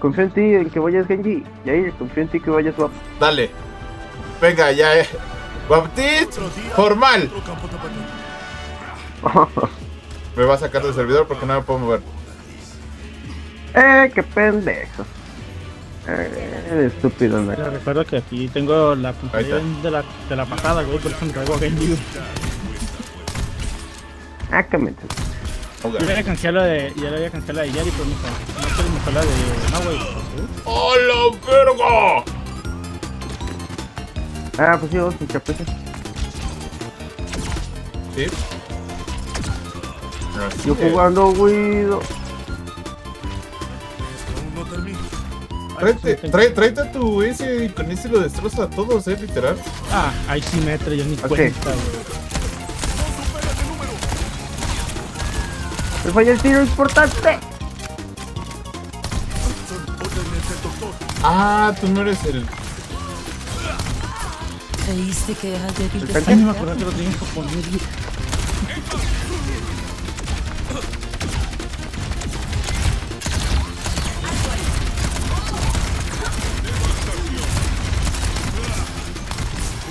Confío en ti en que vayas Genji. Yair, confío en ti que vayas Wap. Dale. Venga, ya. Eh. Baptist, formal. Me va a sacar del servidor porque no me puedo mover. eh, qué pendejo. Eh, estúpido. Les recuerdo que aquí tengo la puntería está. de la, de la patada, güey, por eso me traigo a Genji. Ah, que me Yo le había canjeado la de, yo le había canjeado la de Yari, pero no quieres mejor la de... Pues, ¡Hola, verga! Ah, pues sí, echar presa. Sí. Yo jugando Guido. Tráete, trae- tráete a tu ese y con ese lo destroza a todos, eh, literal. Ah, ahí sí me yo ni cuenta, güey. Me falla el tiro importante. Ah, tú no eres el. ¿Creíste que era débil de Ay, no me acuerdo que lo tenía que poner, güey.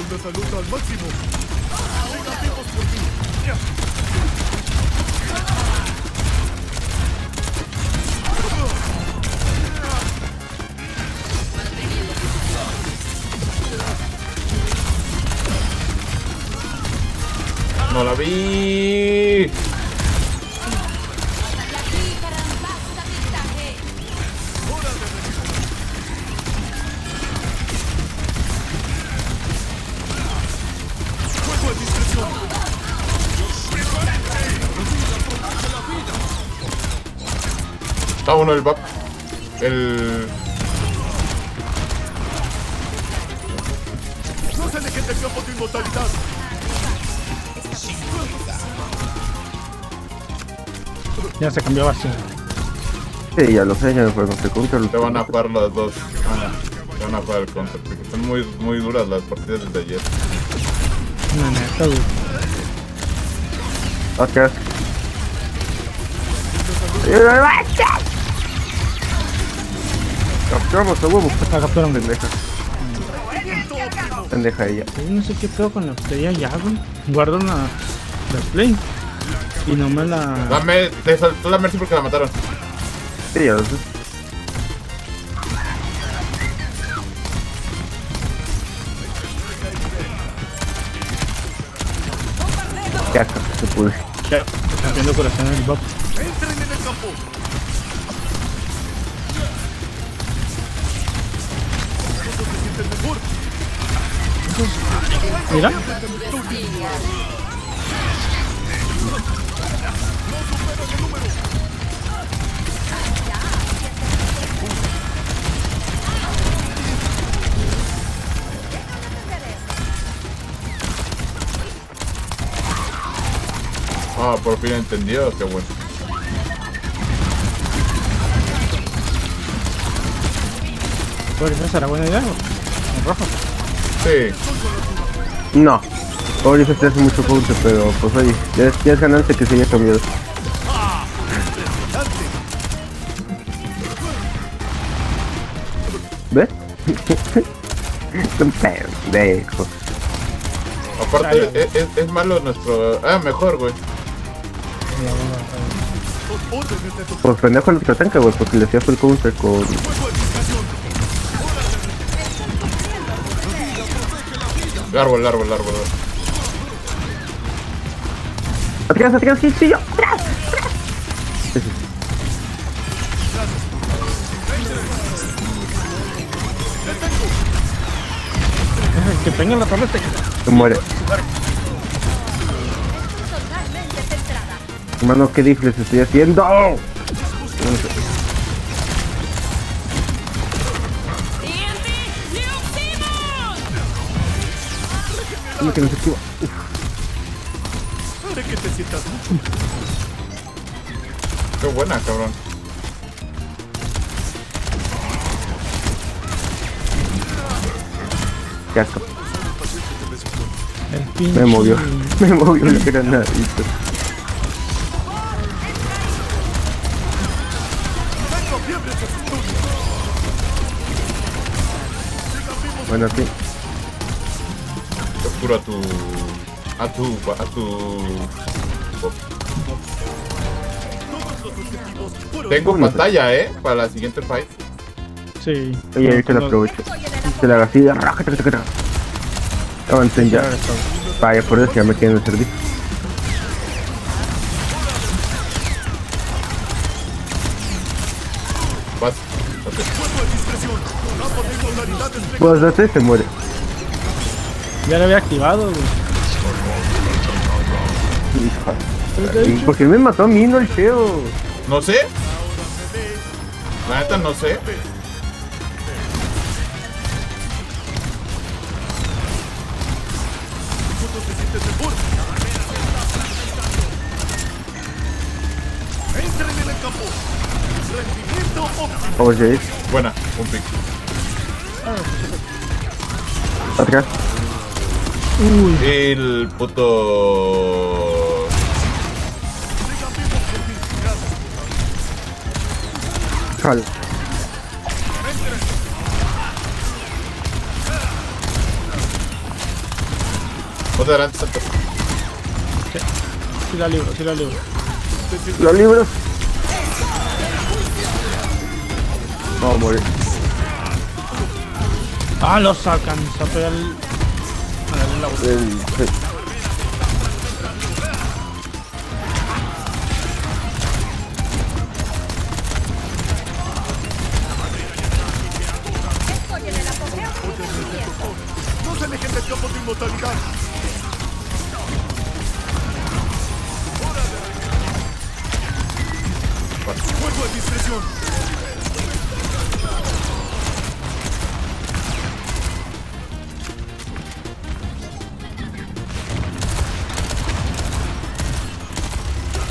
No la Está uno el bap. El. No se dejen de campo de inmortalidad. Ya se cambió así. Sí, ya lo sé, ya me fue con contra. Te van a jugar las dos. Ah, te van a jugar el counter. Porque son muy, muy duras las partidas desde ayer. Neta, güey. Ah, qué asco. Capturamos a huevo. Capturaron, güey. Pendeja. Pendeja ella. Yo no sé qué pedo con la botella ya, güey. Guardo la, la play. Y no me la... Dame, te saltó la Mercy porque la mataron. Sí, ya lo sé. Se pude. Ya, está haciendo corazón en el bot. Mira. Ah, por fin entendió, qué bueno. ¿Por qué será buena idea? En rojo. Sí. No. Ahorita te hace mucho counter, pero pues oye, ya es, ya es ganancia que se haya cambiado. ¿Ves? Son pendejos. Aparte, es, es- es malo nuestro. Ah, mejor, güey. Pues pendejo el que tanca, güey, porque le hacía full counter con. Árbol, árbol, árbol. ¡Atrás, atrás, sí, sí, yo! ¡Atrás! Que tenga la torre te... Se muere. Hermano, ¿qué difles estoy haciendo? Déjame que me escuba. Para que te sientas mucho. Qué buena, cabrón. Qué asco. Me movió, me movió la granadita. Bueno, sí. Captura a tu. A tu. A tu. Tengo No sé. pantalla, eh, para la siguiente fight. Sí. Oye, ahorita lo No, aprovecho. Se la haga así. Avancen ya. Vaya, por eso ya me quedé en el servicio. Vas. Pues se muere. Ya lo había activado, güey. ¿Y ¿Por qué me mató a mí, no el Cheo? No sé. La neta no sé. Oye, Buena, un pick. atrás. El puto. Jal. Ponte adelante, Santos. Sí la libro, sí la libro. Los libros. No, a morir. Ah, los alcanzó pegar el... inmortalidad. Fuego de discreción.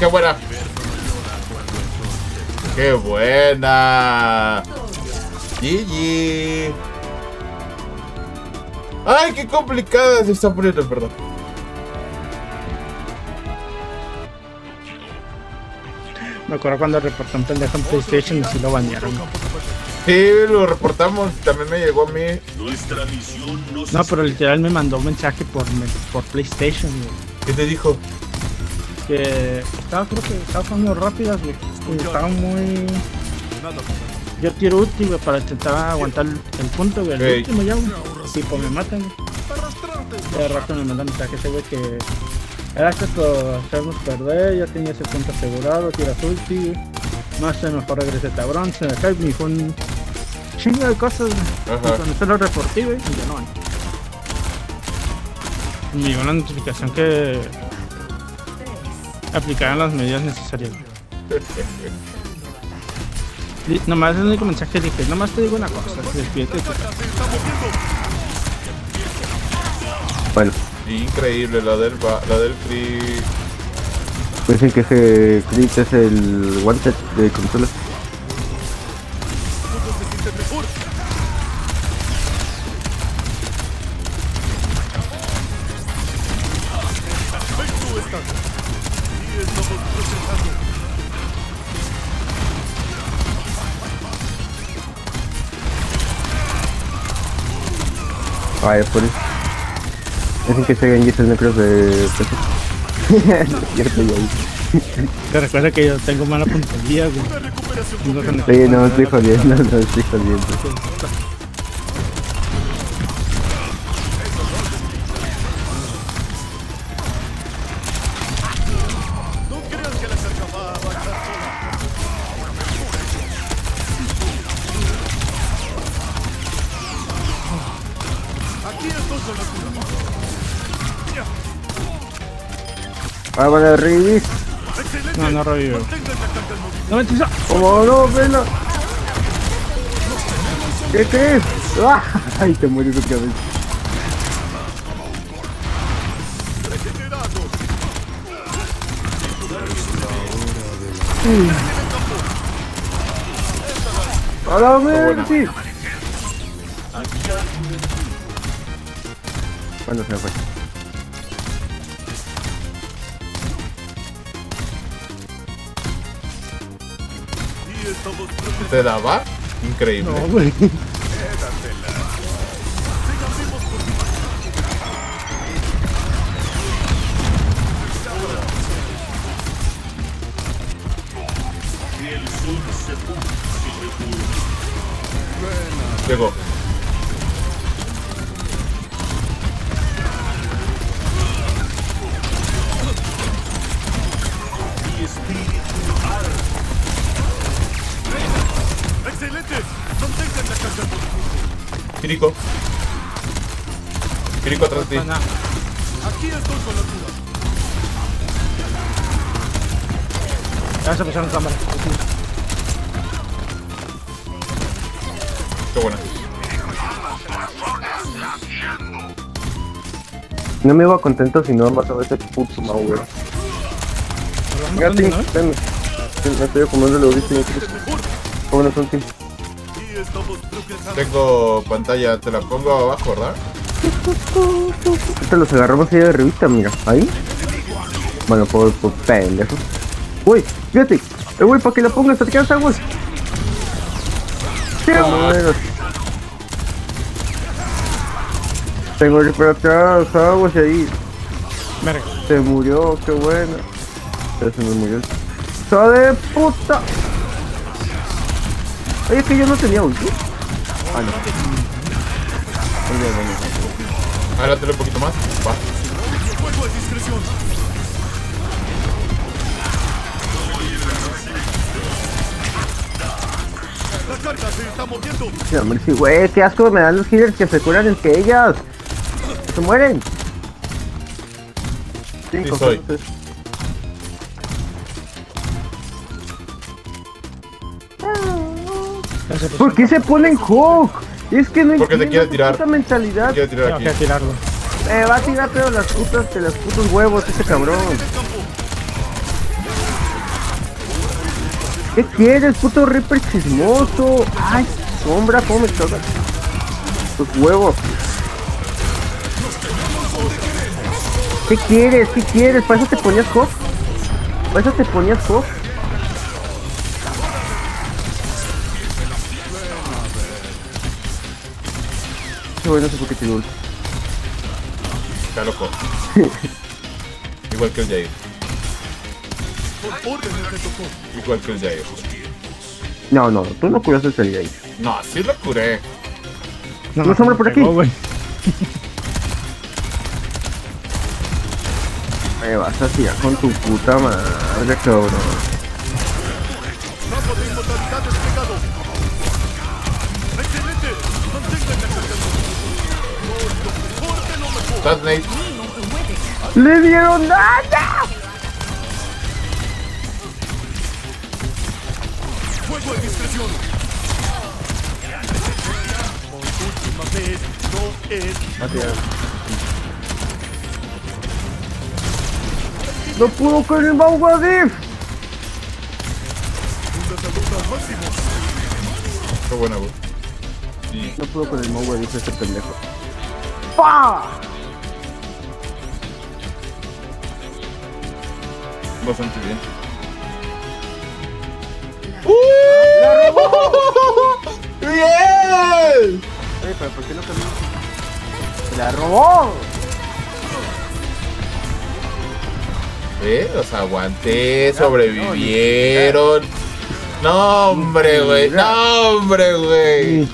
¡Qué buena! ¡Qué buena! GG. ¡Ay, qué complicada se está poniendo, perdón! Me acuerdo cuando reportó un pendejo en PlayStation y sí lo banearon. Sí, lo reportamos. También me llegó a mí. No, pero literal me mandó un mensaje por, por PlayStation, güey. ¿Qué te dijo? Que estaba, creo que estaba jugando rápidas, güey. Y estaba muy... Yo tiro útil, güey, para intentar aguantar el, punto, güey. El último ya, güey. Tipo, me matan, güey. De rato me manda mensaje ese güey que... Gracias por hacernos perder, ya tenía ese punto asegurado, tiras ulti. No hace mejor regrese a bronce, acá me dijo un chingo de cosas, güey. Ajá. Y cuando se lo reporté, güey, y ya no van. Me llegó una notificación que aplicaran las medidas necesarias. Nomás el único mensaje que dije, nomás te digo una cosa, despídete. Bueno, Increíble, la del, ba- la del free. dicen que ese crit es el one set de consola. Vaya, por eso. Dicen que ese Genji es el necros de es cierto, vi. Te recuerda que yo tengo mala puntería, güey. Sí, no, estoy jodiendo, no estoy jodiendo. Ah, vale, Rivis. No, no movimiento. No me entiendes. ¿Cómo no, vela? ¿Qué crees? ¡Ah! Ay, te mueres otra vez. ¡A la Mercy! Bueno, se me fue. ¿Te daba? Increíble. Kiriko atrás de ti. Aquí estoy con la cura. Ya se pusieron cámara. Qué buena. No me iba contento si no mataba a ese puto Mau, güey. Mira, Tim, ven. Me estoy son Tim. Y estamos progresando. Tengo pantalla, te la pongo abajo, ¿verdad? Ahorita los agarramos ahí de revista, mira. Ahí. Bueno, por, por pendejo. Uy, fíjate. Eh, güey, para que la pongas, te quedas aguas. ¡Qué bueno! Tengo que ir para atrás, aguas ahí. Verga. Se murió, qué bueno. Ya se me murió. ¡Hijo de puta! Oye, es que yo no tenía ulti. Ah, no. Oye, bueno. Adelante un poquito más. Va. La carga se está moviendo. Güey, qué asco me dan los healers que se curan entre ellas. Se mueren. Cinco, soy. se pusieron ¿Por qué se ponen Es que no Porque te entiendo quiere tu tirar. puta mentalidad. Quiero tirar Tengo aquí. que tirarlo. Eh, va a tirar pero las putas, de las putos huevos, ese cabrón. ¿Qué quieres, puto Reaper chismoso? Ay, sombra, cómo me toca. Tus huevos. ¿Qué quieres? ¿Qué quieres? ¿Para eso te ponías Hawk? ¿Para eso te ponías Hawk? Qué bueno, no sé por qué. Está loco. Igual que el Jair. Igual que el Jair. No, no, tú no curaste el ahí. No, sí lo curé. ¿No sombra por aquí? Güey. Me vas a tirar con tu puta madre, cabrón. ¿Estás, Nate? ¡Le dieron nada! Fuego de discreción. Por última vez, no es ¡No pudo con el Maugadif! Qué buena, güey. Sí. No pudo con el Maugadif este pendejo. ¡Pa! Bastante bien. ¡Bien! Oye, pero ¿por qué no cambió? ¡La robó! ¿Eh? Los aguanté, sobrevivieron. No, hombre, güey. No, hombre, güey.